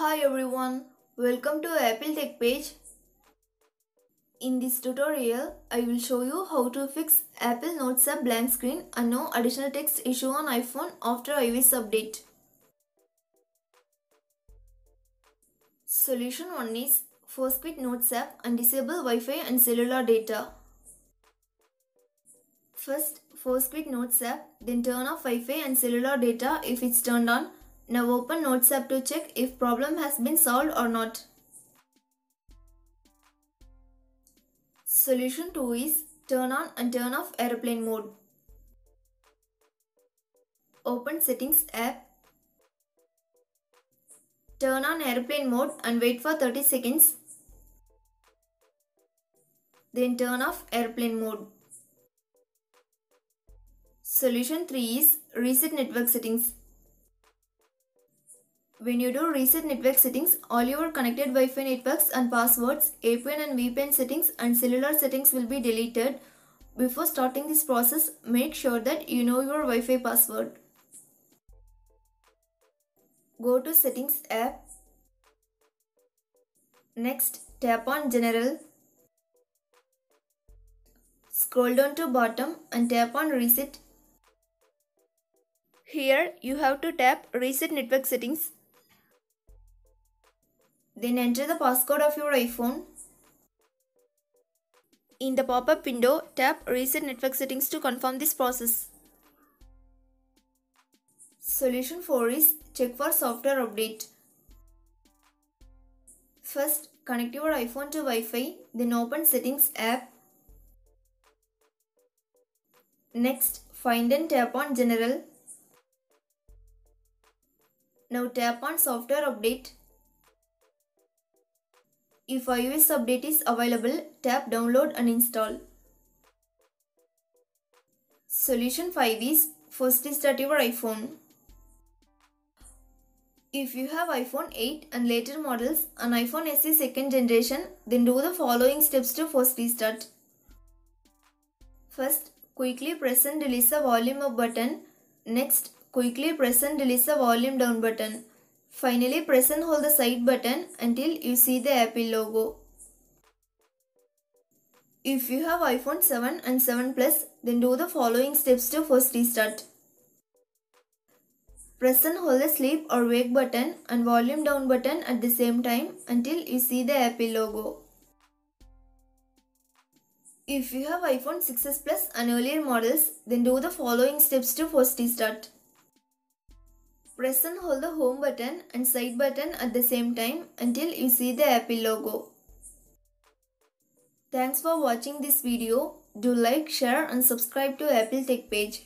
Hi everyone, welcome to Apple TechPage. In this tutorial, I will show you how to fix Apple Notes app blank screen and no additional text issue on iPhone after iOS update. Solution 1 is force quit Notes app and disable Wi-Fi and cellular data. First, force quit Notes app, then turn off Wi-Fi and cellular data if it's turned on. Now open Notes app to check if problem has been solved or not. Solution 2 is turn on and turn off airplane mode. Open Settings app. Turn on airplane mode and wait for 30 seconds. Then turn off airplane mode. Solution 3 is reset network settings. When you do reset network settings, all your connected Wi-Fi networks and passwords, APN and VPN settings and cellular settings will be deleted. Before starting this process, make sure that you know your Wi-Fi password. Go to Settings app. Next, tap on General. Scroll down to bottom and tap on Reset. Here, you have to tap Reset Network Settings. Then enter the passcode of your iPhone. In the pop-up window, tap Reset Network Settings to confirm this process. Solution 4 is check for software update. First, connect your iPhone to Wi-Fi, then open Settings app. Next, find and tap on General. Now tap on Software Update. If iOS update is available, tap download and install. Solution 5 is force restart your iPhone. If you have iPhone 8 and later models and iPhone SE second generation, then do the following steps to force restart. First, quickly press and release the volume up button. Next, quickly press and release the volume down button. Finally, press and hold the side button until you see the Apple logo. If you have iPhone 7 and 7 Plus, then do the following steps to force restart. Press and hold the sleep or wake button and volume down button at the same time until you see the Apple logo. If you have iPhone 6s Plus and earlier models, then do the following steps to force restart. Press and hold the home button and side button at the same time until you see the Apple logo. Thanks for watching this video. Do like, share and subscribe to Apple TechPage.